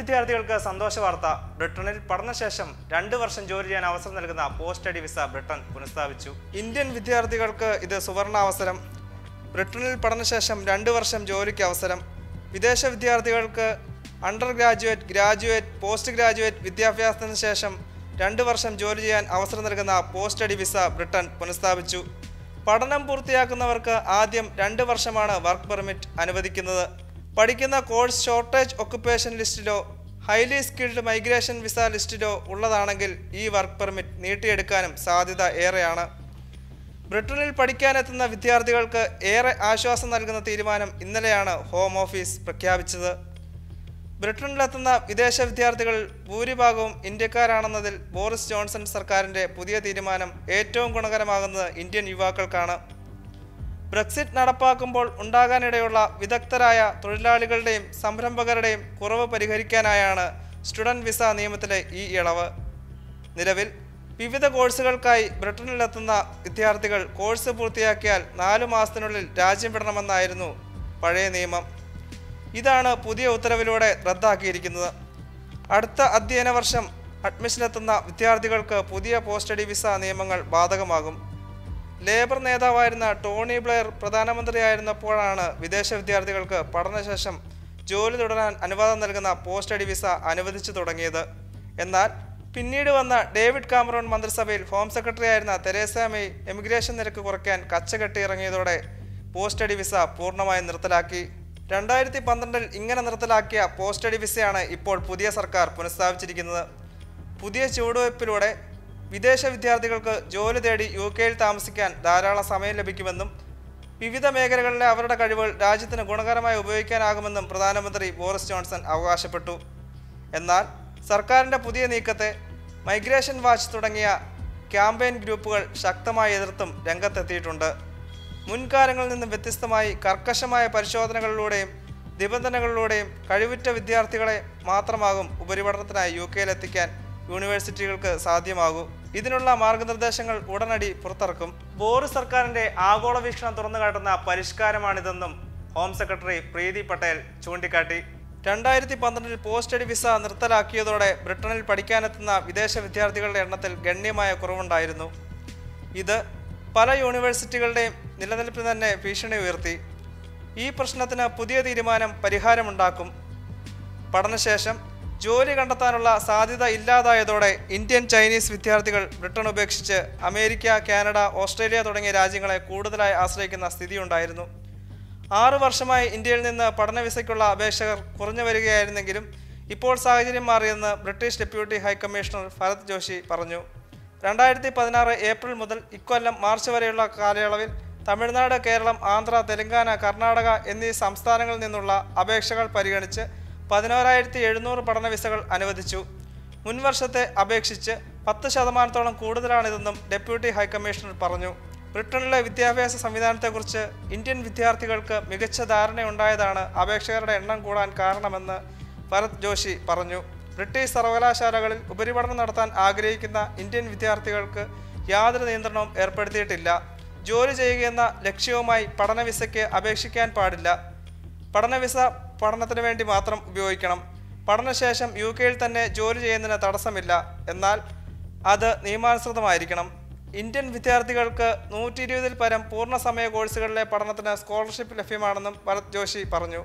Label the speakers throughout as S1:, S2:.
S1: വിദ്യാർത്ഥികൾക്ക് സന്തോഷ വാർത്ത. ബ്രിട്ടനിൽ പഠനശേഷം രണ്ട് വർഷം ജോലി ചെയ്യാൻ അവസരം നൽകുന്ന പോസ്റ്റ് സ്റ്റഡി വിസ ബ്രിട്ടൻ പുനഃസ്ഥാപിച്ചു. ഇന്ത്യൻ വിദ്യാർത്ഥികൾക്ക് ഇത് സുവർണ അവസരം. ബ്രിട്ടനിൽ പഠനശേഷം രണ്ട് വർഷം ജോലിക്ക് അവസരം. വിദേശ വിദ്യാർത്ഥികൾക്ക് under graduate graduate post graduate വിദ്യാഭ്യാസത്തിന് ശേഷം രണ്ട് വർഷം ജോലി ചെയ്യാൻ അവസരം നൽകുന്ന പോസ്റ്റ് സ്റ്റഡി വിസ ബ്രിട്ടൻ പുനഃസ്ഥാപിച്ചു. പഠനം പൂർത്തിയാക്കുന്നവർക്ക് ആദ്യം രണ്ട് വർഷമാണ് വർക്ക് പെർമിറ്റ് അനുവദിക്കുന്നത്. പഠിക്കുന്ന കോഴ്സ് ഷോർട്ടേജ് ഒക്കുപ്പേഷൻ ലിസ്റ്റിലോ ഹൈലി സ്കിൽഡ് മൈഗ്രേഷൻ വിസ ലിസ്റ്റിലോ ഉള്ളതാണെങ്കിൽ ഈ വർക്ക് പെർമിറ്റ് നീട്ടിയെടുക്കാനും സാധ്യത ഏറെയാണ്. ബ്രിട്ടനിൽ പഠിക്കാനെത്തുന്ന വിദ്യാർത്ഥികൾക്ക് ഏറെ ആശ്വാസം നൽകുന്ന തീരുമാനം ഇന്നലെയാണ് ഹോം ഓഫീസ് പ്രഖ്യാപിച്ചത്. ബ്രിട്ടനിലെത്തുന്ന വിദേശ വിദ്യാർത്ഥികൾ ഭൂരിഭാഗവും ഇന്ത്യക്കാരാണെന്നതിൽ ബോറിസ് ജോൺസൺ സർക്കാരിന്റെ പുതിയ തീരുമാനം ഏറ്റവും ഗുണകരമാകുന്നത് ഇന്ത്യൻ യുവാക്കൾക്കാണ്. ബ്രെക്സിറ്റ് നടപ്പാക്കുമ്പോൾ ഉണ്ടാകാനിടയുള്ള വിദഗ്ധരായ തൊഴിലാളികളുടെയും സംരംഭകരുടെയും കുറവ് പരിഹരിക്കാനായാണ് സ്റ്റുഡന്റ് വിസ നിയമത്തിലെ ഈ ഇളവ്. നിലവിൽ വിവിധ കോഴ്സുകൾക്കായി ബ്രിട്ടനിലെത്തുന്ന വിദ്യാർത്ഥികൾ കോഴ്സ് പൂർത്തിയാക്കിയാൽ നാലു മാസത്തിനുള്ളിൽ രാജ്യം വിടണമെന്നായിരുന്നു പഴയ നിയമം. ഇതാണ് പുതിയ ഉത്തരവിലൂടെ റദ്ദാക്കിയിരിക്കുന്നത്. അടുത്ത അധ്യയന വർഷം അഡ്മിഷനെത്തുന്ന വിദ്യാർത്ഥികൾക്ക് പുതിയ പോസ്റ്റ് സ്റ്റഡി വിസ നിയമങ്ങൾ ബാധകമാകും. ലേബർ നേതാവായിരുന്ന ടോണി ബ്ലെയർ പ്രധാനമന്ത്രിയായിരുന്നപ്പോഴാണ് വിദേശ വിദ്യാർത്ഥികൾക്ക് പഠനശേഷം ജോലി തുടരാൻ അനുവാദം നൽകുന്ന പോസ്റ്റ് സ്റ്റഡി വിസ അനുവദിച്ചു തുടങ്ങിയത്. എന്നാൽ പിന്നീട് വന്ന ഡേവിഡ് കാമറോൺ മന്ത്രിസഭയിൽ ഹോം സെക്രട്ടറി ആയിരുന്ന തെരേസ മെയ് എമിഗ്രേഷൻ നിരക്ക് കുറയ്ക്കാൻ കച്ചകെട്ടി ഇറങ്ങിയതോടെ പോസ്റ്റ് സ്റ്റഡി വിസ പൂർണമായും നിർത്തലാക്കി. രണ്ടായിരത്തി പന്ത്രണ്ടിൽ ഇങ്ങനെ നിർത്തലാക്കിയ പോസ്റ്റ് സ്റ്റഡി വിസയാണ് ഇപ്പോൾ പുതിയ സർക്കാർ പുനഃസ്ഥാപിച്ചിരിക്കുന്നത്. പുതിയ ചുവടുവയ്പ്പിലൂടെ വിദേശ വിദ്യാർത്ഥികൾക്ക് ജോലി തേടി യു കെയിൽ താമസിക്കാൻ ധാരാളം സമയം ലഭിക്കുമെന്നും വിവിധ മേഖലകളിലെ അവരുടെ കഴിവുകൾ രാജ്യത്തിന് ഗുണകരമായി ഉപയോഗിക്കാനാകുമെന്നും പ്രധാനമന്ത്രി ബോറിസ് ജോൺസൺ അവകാശപ്പെട്ടു. എന്നാൽ സർക്കാരിന്റെ പുതിയ നീക്കത്തെ മൈഗ്രേഷൻ വാച്ച് തുടങ്ങിയ ക്യാമ്പയിൻ ഗ്രൂപ്പുകൾ ശക്തമായി എതിർത്തും രംഗത്തെത്തിയിട്ടുണ്ട്. മുൻകാലങ്ങളിൽ നിന്നും വ്യത്യസ്തമായി കർക്കശമായ പരിശോധനകളിലൂടെയും നിബന്ധനകളിലൂടെയും കഴിവുറ്റ വിദ്യാർത്ഥികളെ മാത്രമാകും ഉപരിപഠനത്തിനായി യു കെയിലെത്തിക്കാൻ യൂണിവേഴ്സിറ്റികൾക്ക് സാധ്യമാകൂ. ഇതിനുള്ള മാർഗനിർദ്ദേശങ്ങൾ ഉടനടി പുറത്തിറക്കും. ബോറിസ് സർക്കാരിന്റെ ആഗോള വീക്ഷണം തുറന്നു കാട്ടുന്ന പരിഷ്കാരമാണിതെന്നും ഹോം സെക്രട്ടറി പ്രീതി പട്ടേൽ ചൂണ്ടിക്കാട്ടി. രണ്ടായിരത്തി പന്ത്രണ്ടിൽ പോസ്റ്റ് സ്റ്റഡി വിസ നിർത്തലാക്കിയതോടെ ബ്രിട്ടനിൽ പഠിക്കാനെത്തുന്ന വിദേശ വിദ്യാർത്ഥികളുടെ എണ്ണത്തിൽ ഗണ്യമായ കുറവുണ്ടായിരുന്നു. ഇത് പല യൂണിവേഴ്സിറ്റികളുടെയും നിലനിൽപ്പിന് തന്നെ ഭീഷണി ഉയർത്തി. ഈ പ്രശ്നത്തിന് പുതിയ തീരുമാനം പരിഹാരമുണ്ടാക്കും. പഠനശേഷം ജോലി കണ്ടെത്താനുള്ള സാധ്യത ഇല്ലാതായതോടെ ഇന്ത്യൻ ചൈനീസ് വിദ്യാർത്ഥികൾ ബ്രിട്ടൻ ഉപേക്ഷിച്ച് അമേരിക്ക കാനഡ ഓസ്ട്രേലിയ തുടങ്ങിയ രാജ്യങ്ങളെ കൂടുതലായി ആശ്രയിക്കുന്ന സ്ഥിതിയുണ്ടായിരുന്നു. ആറു വർഷമായി ഇന്ത്യയിൽ നിന്ന് പഠന വിസയ്ക്കുള്ള അപേക്ഷകർ കുറഞ്ഞു വരികയായിരുന്നെങ്കിലും ഇപ്പോൾ സാഹചര്യം മാറിയെന്ന് British deputy high commissioner Bharat Joshi പറഞ്ഞു. രണ്ടായിരത്തി പതിനാറ് ഏപ്രിൽ മുതൽ ഇക്കൊല്ലം മാർച്ച് വരെയുള്ള കാലയളവിൽ തമിഴ്നാട് കേരളം ആന്ധ്ര തെലങ്കാന കർണാടക എന്നീ സംസ്ഥാനങ്ങളിൽ നിന്നുള്ള അപേക്ഷകൾ പരിഗണിച്ച് പതിനോരായിരത്തി എഴുന്നൂറ് പഠന വിസകൾ അനുവദിച്ചു. മുൻവർഷത്തെ അപേക്ഷിച്ച് പത്ത് ശതമാനത്തോളം കൂടുതലാണിതെന്നും ഡെപ്യൂട്ടി ഹൈക്കമ്മീഷണർ പറഞ്ഞു. ബ്രിട്ടനിലെ വിദ്യാഭ്യാസ സംവിധാനത്തെക്കുറിച്ച് ഇന്ത്യൻ വിദ്യാർത്ഥികൾക്ക് മികച്ച ധാരണയുണ്ടായതാണ് അപേക്ഷകരുടെ എണ്ണം കൂടാൻ കാരണമെന്ന് ഭരത് ജോഷി പറഞ്ഞു. ബ്രിട്ടീഷ് സർവകലാശാലകളിൽ ഉപരിപഠനം നടത്താൻ ആഗ്രഹിക്കുന്ന ഇന്ത്യൻ വിദ്യാർത്ഥികൾക്ക് യാതൊരു നിയന്ത്രണവും ഏർപ്പെടുത്തിയിട്ടില്ല. ജോലി ചെയ്യുകയെന്ന ലക്ഷ്യവുമായി പഠന വിസയ്ക്ക് അപേക്ഷിക്കാൻ പാടില്ല. പഠന വിസ പഠനത്തിന് വേണ്ടി മാത്രം ഉപയോഗിക്കണം. പഠനശേഷം യു കെയിൽ തന്നെ ജോലി ചെയ്യുന്നതിന് തടസ്സമില്ല. എന്നാൽ അത് നിയമാനുസൃതമായിരിക്കണം. ഇന്ത്യൻ വിദ്യാർത്ഥികൾക്ക് നൂറ്റി ഇരുപതിൽ പരം പൂർണസമയ കോഴ്സുകളിലെ പഠനത്തിന് സ്കോളർഷിപ്പ് ലഭ്യമാണെന്നും ഭരത് ജോഷി പറഞ്ഞു.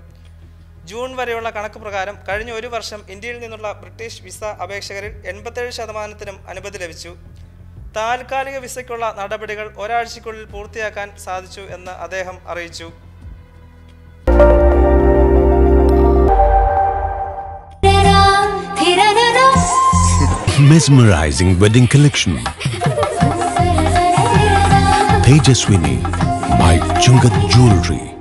S1: ജൂൺ വരെയുള്ള കണക്ക് പ്രകാരം കഴിഞ്ഞ ഒരു വർഷം ഇന്ത്യയിൽ നിന്നുള്ള ബ്രിട്ടീഷ് വിസ അപേക്ഷകരിൽ എൺപത്തേഴ് ശതമാനത്തിനും അനുമതി ലഭിച്ചു. താൽക്കാലിക വിസയ്ക്കുള്ള നടപടികൾ ഒരാഴ്ചയ്ക്കുള്ളിൽ പൂർത്തിയാക്കാൻ സാധിച്ചു എന്ന് അദ്ദേഹം അറിയിച്ചു.
S2: Mesmerizing wedding collection. Tejaswini by Chungat Jewelry.